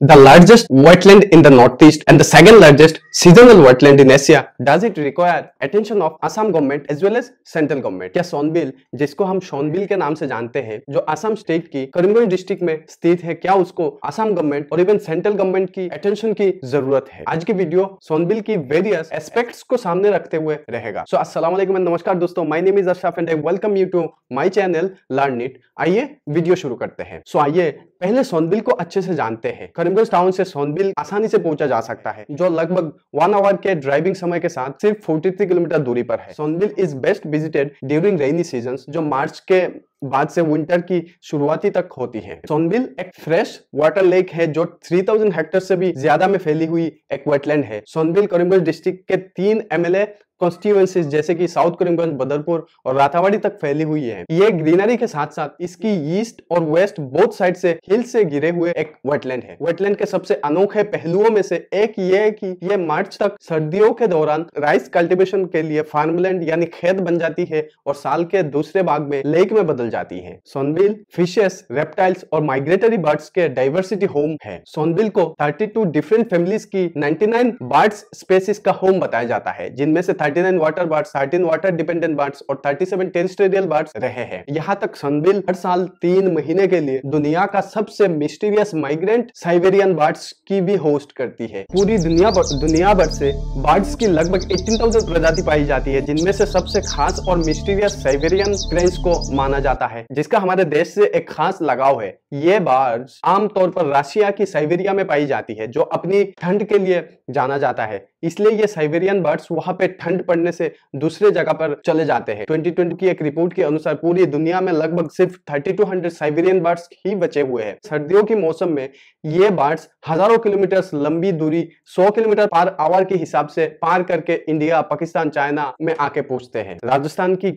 the largest wetland in the northeast and the second largest seasonal wetland in Asia. Does it require attention of Assam government as well as central government? क्या सोनबिल जिसको हम सोनबिल के नाम से जानते हैं जो असम स्टेट की करीमगंज डिस्ट्रिक्ट में स्थित है क्या उसको असम गवर्नमेंट और इवन सेंट्रल गवर्नमेंट की अटेंशन की ज़रूरत है आज की वीडियो सोनबिल की वेरियस एस्पेक्ट्स को सामने रखते हुए रहेगा सो वालेकुम नमस्कार दोस्तों my name is Ashraf and I welcome you to my channel learn it आइए वीडियो शुरू करते हैं सो so, आइए पहले सोनबिल को अच्छे से जानते हैं करीमगंज टाउन से सोनबिल आसानी से पहुँचा जा सकता है जो लगभग वन आवर के ड्राइविंग समय के साथ सिर्फ़ 43 किलोमीटर दूरी पर है। Sonbeel is best visited during rainy season जो मार्च के बाद से विंटर की शुरुआती तक होती है। सोनबिल एक फ्रेश वाटर लेक है जो 3000 हेक्टेयर से भी ज़्यादा में फैली हुई एक वेटलैंड है। सोनबिल करीमगंज डिस्ट्रिक्ट के तीन एमएलए कॉन्स्टिट्यूएंसीज जैसे कि साउथ करीमगंज बदरपुर और रातावाड़ी तक फैली हुई है। ये ग्रीनरी के साथ साथ इसकी ईस्ट और वेस्ट बोथ साइड से हिल से घिरे हुए एक वेटलैंड है। वेटलैंड के सबसे अनोखे पहलुओं में से एक ये है कि ये मार्च तक सर्दियों के दौरान राइस कल्टीवेशन के लिए फार्मलैंड यानी खेत बन जाती है और साल के दूसरे भाग में लेक में बदल जाती है। सोनबिल फिशेस रेप्टाइल्स और माइग्रेटरी बर्ड्स के डाइवर्सिटी होम है। सोनबिल को 32 डिफरेंट फैमिलीज़ की 99 बर्ड्स स्पेसिस का होम बताया जाता है जिनमें से 39 water birds 13 water dependent birds और 37 टेरिस्टेरियल बर्ड्स रहे हैं। यहाँ तक सोनबिल हर साल तीन महीने के लिए दुनिया का सबसे मिस्टीरियस माइग्रेंट साइबेरियन बर्ड्स की भी होस्ट करती है। पूरी दुनिया दुनिया भर से बर्ड्स की लगभग 18,000 प्रजाति पाई जाती है जिनमें से सबसे खास और मिस्टीरियस साइबेरियन क्रेंस को माना जाता है, जिसका हमारे देश से एक खास लगाव है। ये बर्ड्स आमतौर पर रशिया की साइबेरिया में पाई जाती है, जो अपनी ठंड के लिए जाना जाता है। इसलिए ये साइबेरियन बर्ड्स वहाँ पे ठंड पड़ने से दूसरे जगह पर चले जाते हैं। 2020 की एक रिपोर्ट के अनुसार पूरी दुनिया में लगभग सिर्फ़ 3200 साइबेरियन बर्ड्स ही बचे हुए हैं। सर्दियों के मौसम में ये बर्ड्स हज़ारों किलोमीटर लंबी दूरी 100 किलोमीटर पर आवर के हिसाब से पार करके इंडिया, पाकिस्तान, चाइना में आके पहुँचते हैं। राजस्थान की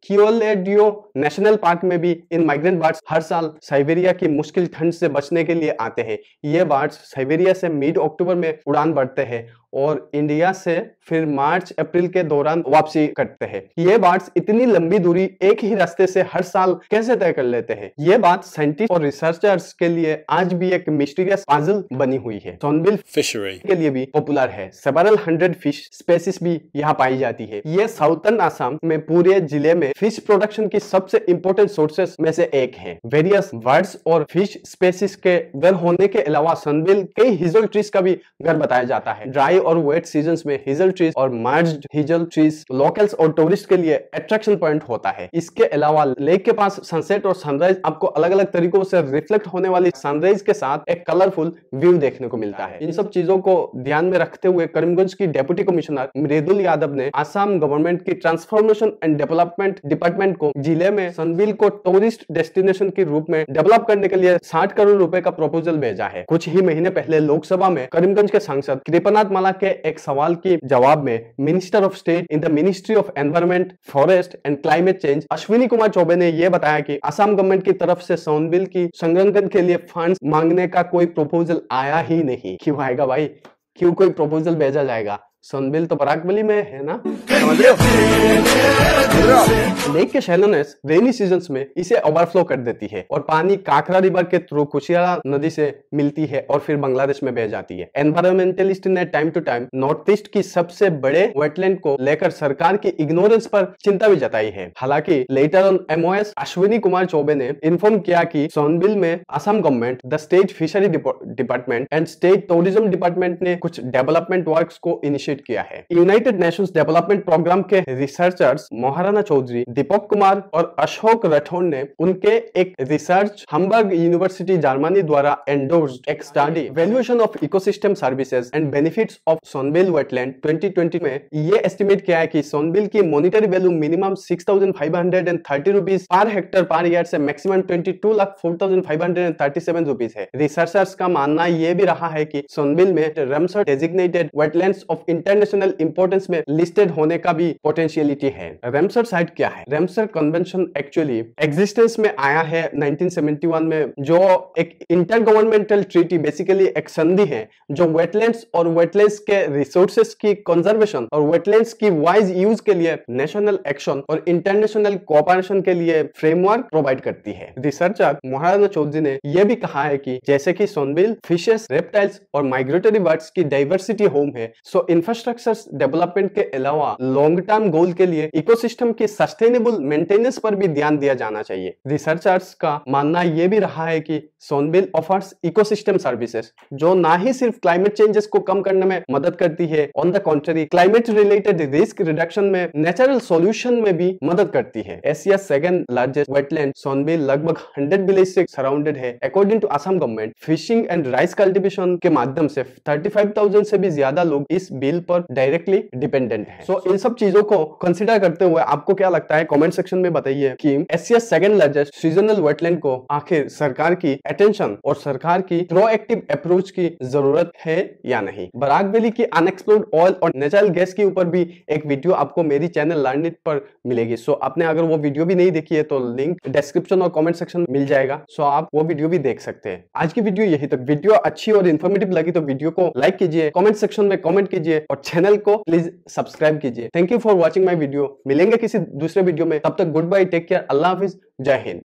नेशनल पार्क में इन माइग्रेंट बर्ड्स हर साल साइबेरिया की मुश्किल ठंड से बचने के लिए आते हैं। ये बर्ड्स साइबेरिया से मिड अक्टूबर में उड़ान बढ़ते हैं और इंडिया से फिर मार्च अप्रैल के दौरान वापसी करते हैं। ये बर्ड्स इतनी लंबी दूरी एक ही रास्ते से हर साल कैसे तय कर लेते हैं? ये बात साइंटिस्ट और रिसर्चर्स के लिए आज भी एक मिस्टीरियस पाजल बनी हुई है। सोनबिल फिशरी के लिए भी पॉपुलर है। सेवरल हंड्रेड फ़िश स्पेसिस भी यहाँ पाई जाती है। ये साउथर्न आसाम में पूरे ज़िले में फ़िश प्रोडक्शन की सबसे इंपॉर्टेंट सोर्सेस में से एक है। वेरियस बर्ड्स और फ़िश स्पेसिस के घर होने के अलावा सोनबिल कई हिजल ट्रीज का भी घर बताया जाता है। ड्राई और वेट सीज़न में हिजल ट्रीज और मार्ज हिजल ट्रीज लोकल्स और टूरिस्ट के लिए अट्रैक्शन पॉइंट होता है। इसके अलावा लेक के पास सनसेट और सनराइज आपको अलग अलग तरीकों से रिफ्लेक्ट होने वाली सनराइज के साथ एक कलरफुल व्यू देखने को मिलता है। इन सब चीज़ों को ध्यान में रखते हुए करीमगंज की डेप्यूटी कमिश्नर मृदुल यादव ने आसाम गवर्नमेंट की ट्रांसफॉर्मेशन एंड डेवलपमेंट डिपार्टमेंट को ज़िले में सनबिल को टूरिस्ट डेस्टिनेशन के रूप में डेवलप करने के लिए साठ करोड़ रूपए का प्रपोजल भेजा है। कुछ ही महीने पहले लोकसभा में करीमगंज के सांसद कृपनाथ माला के एक सवाल के जवाब में minister of state in the ministry of environment forest and climate change Ashwini Kumar Choubey ने यह बताया कि असम गवर्नमेंट की तरफ़ से सोनबिल की संरक्षण के लिए फंड मांगने का कोई प्रपोजल आया ही नहीं। क्यों आएगा भाई? क्यों कोई प्रपोजल भेजा जाएगा? सोनबिल तो परागबली में है ना? लेक के शैलोनेस रेनी सीज़न में इसे ओवरफ्लो कर देती है और पानी काकरा रिवर के थ्रू कुशियारा नदी से मिलती है और फिर बांग्लादेश में बह जाती है। एनवायरमेंटलिस्ट ने time to time north east की सबसे बड़े वेटलैंड को लेकर सरकार की इग्नोरेंस पर चिंता भी जताई है। हालाँकि letter on MOS Ashwini Kumar Choubey ने इन्फॉर्म किया कि सोनबिल में Assam government the state fishery department and state tourism department ने कुछ डेवलपमेंट वर्क को इनिशिएट किया है। यूनाइटेड नेशंस डेवलपमेंट प्रोग्राम के रिसर्चर्स महाराणा चौधरी दीपक कुमार और अशोक राठौर ने उनके एक रिसर्च हम्बर्ग यूनिवर्सिटी जर्मनी द्वारा एंडोर्स्ड एक study valuation of ecosystem services and benefits of Sonbeel wetland 2020 में ये एस्टिमेट किया है कि सोनबिल की monetary value minimum 6530 rupees per hectare per year से मैक्सिमम 22 लाख 4537 रुपीस है। रिसर्चर्स का मानना यह भी रहा है कि सोनबिल में Ramsar designated wetlands of international importance में लिस्टेड होने का भी पोटेंशियलिटी है। रेमसर साइट क्या है? रेमसर कन्वेंशन एक्चुअली एग्जिस्टेंस में आया है 1971 में, जो एक इंटर गवर्नमेंटल ट्रीटी बेसिकली एक संधि है, जो वेटलैंड्स और वेटलैंड्स के रिसोर्सेस की कंजर्वेशन और वेटलैंड्स की वाइज यूज़ के लिए नेशनल एक्शन और इंटरनेशनल कोऑपरेशन के लिए फ्रेमवर्क प्रोवाइड करती है। रिसर्चर महाराजा चौधरी ने यह भी कहा है कि जैसे कि सोनबिल फिशेस रेप्टाइल्स और माइग्रेटरी बर्ड्स की डाइवर्सिटी होम है सो इंफ्रास्ट्रक्चर डेवलपमेंट के अलावा लॉन्ग टर्म गोल के लिए इकोसिस्टम की सस्टेनेबल मेंटेनेंस पर भी ध्यान दिया जाना चाहिए। रिसर्चर्स का मानना यह भी रहा है कि सोनबिल ऑफर्स इकोसिस्टम सर्विसेज़ जो ना ही सिर्फ़ क्लाइमेट चेंजेस को कम करने में मदद करती है on the country climate related risk reduction में नेचुरल सोल्यूशन में भी मदद करती है। Asia second largest wetland Sonbeel लगभग 100 विलेज से सराउंडेड है। According to Assam government fishing and rice cultivation के माध्यम से 35,000 से भी ज़्यादा लोग इस बिल पर डायरेक्टली डिपेंडेंट है। सो so, इन सब चीज़ों को कंसिडर करते हुए आपको क्या लगता है? कमेंट सेक्शन में बताइए कि Asia second largest seasonal wetland को आखिर सरकार की अटेंशन और सरकार की प्रोएक्टिव अप्रोच की ज़रूरत है या नहीं? बराक वैली की अनएक्सप्लोर्ड ऑयल और नेचुरल गैस के ऊपर भी एक वीडियो आपको मेरी चैनल लर्न पर मिलेगी। सो so, आपने अगर वो वीडियो भी नहीं देखी है तो लिंक डिस्क्रिप्शन और कमेंट सेक्शन मिल जाएगा। सो so, आप वो वीडियो भी देख सकते हैं। आज की वीडियो यही तक वीडियो अच्छी और इन्फॉर्मेटिव लगी तो वीडियो को लाइक कीजिए। कमेंट सेक्शन में कमेंट कीजिए। और चैनल को प्लीज़ सब्सक्राइब कीजिए। Thank you for watching my video मिलेंगे किसी दूसरे वीडियो में। तब तक गुड बाई टेक केयर अल्लाह हाफिज जय हिंद